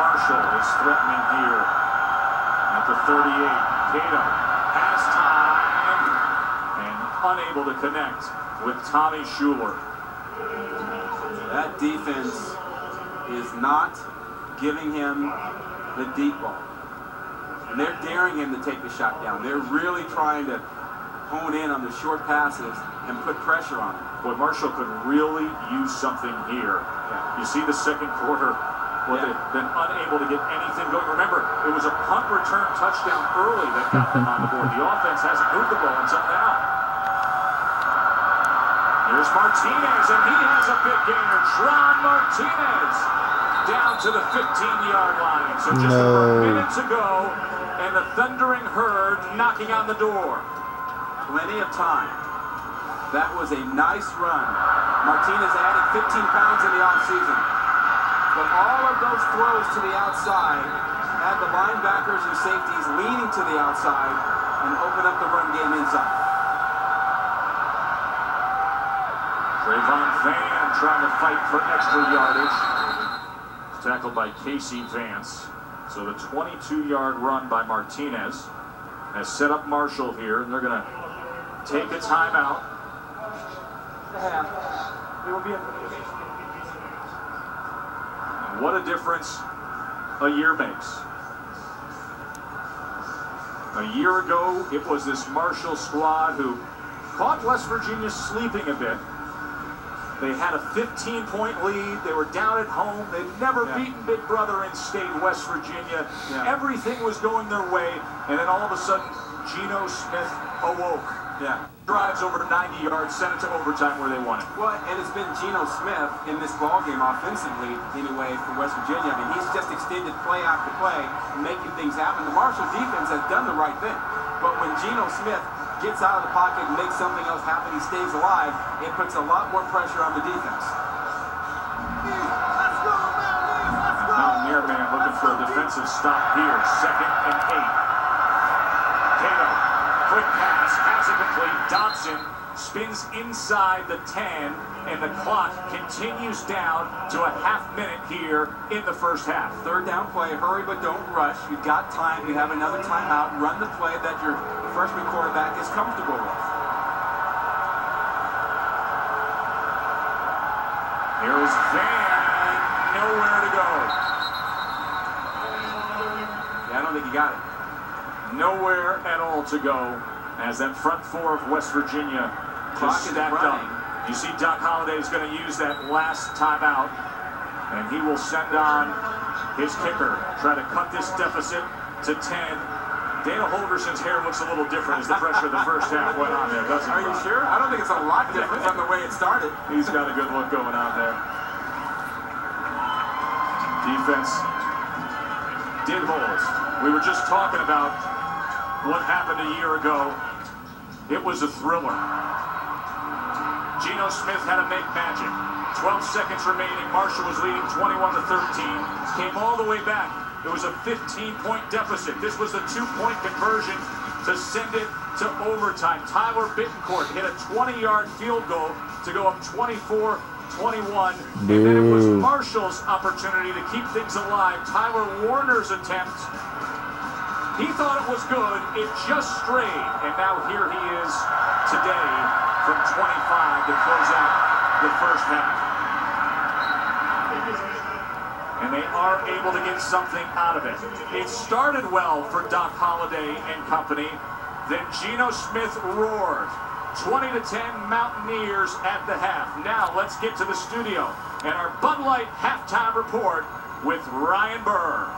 Marshall is threatening here at the 38. Cato has time and unable to connect with Tommy Shuler. That defense is not giving him the deep ball. And they're daring him to take the shot down. They're really trying to hone in on the short passes and put pressure on him. Boy, Marshall could really use something here. Yeah. You see the second quarter where Yeah. they've been unable to get anything going. Remember, it was a punt return touchdown early that got them on the board. The offense hasn't moved the ball until now. Here's Martinez, and he has a big gainer. Tron Martinez down to the 15-yard line. So just over a No. minute to go, and the thundering herd knocking on the door. Plenty of time. That was a nice run. Martinez added 15 pounds in the offseason. But all of those throws to the outside had the linebackers and safeties leaning to the outside and open up the run game inside. Travon Van trying to fight for extra yardage. Tackled by Casey Vance. So the 22-yard run by Martinez has set up Marshall here, and they're going to take a timeout. And what a difference a year makes. A year ago, it was this Marshall squad who caught West Virginia sleeping a bit. They had a 15 point lead. They were down at home. They'd never Yeah. beaten Big Brother in state West Virginia. Yeah. Everything was going their way. And then all of a sudden, Geno Smith awoke. Yeah. Drives over 90 yards, sent it to overtime where they won it. Well, and it's been Geno Smith in this ball game offensively, anyway, for West Virginia. I mean, he's just extended play after play, making things happen. The Marshall defense has done the right thing. But when Geno Smith gets out of the pocket and makes something else happen, he stays alive, it puts a lot more pressure on the defense. Mountaineer man looking for a defensive stop here. Second and eight. Incomplete. Dodson spins inside the 10, and the clock continues down to a half minute here in the first half. Third down play, hurry but don't rush. You've got time. You have another timeout. Run the play that your freshman quarterback is comfortable with. Here is Van, nowhere to go. Yeah, I don't think he got it. Nowhere at all to go as that front four of West Virginia Clock just is stacked up. You see Doc Holliday is going to use that last timeout, and he will send on his kicker, try to cut this deficit to 10. Dana Holgorsen's hair looks a little different as the pressure of the first half went on there, doesn't Are you Ron? sure? I don't think it's a lot different from the way it started. He's got a good look going on there. Defense did hold. We were just talking about what happened a year ago. It was a thriller. Geno Smith had to make magic. 12 seconds remaining. Marshall was leading 21 to 13. Came all the way back. It was a 15-point deficit. This was the two-point conversion to send it to overtime. Tyler Bitancurt hit a 20-yard field goal to go up 24-21. And then it was Marshall's opportunity to keep things alive. Tyler Warner's attempt. He thought it was good. It just strayed. And now here he is today from 25 to close out the first half. And they are able to get something out of it. It started well for Doc Holliday and company. Then Geno Smith roared. 20 to 10 Mountaineers at the half. Now let's get to the studio and our Bud Light halftime report with Ryan Burr.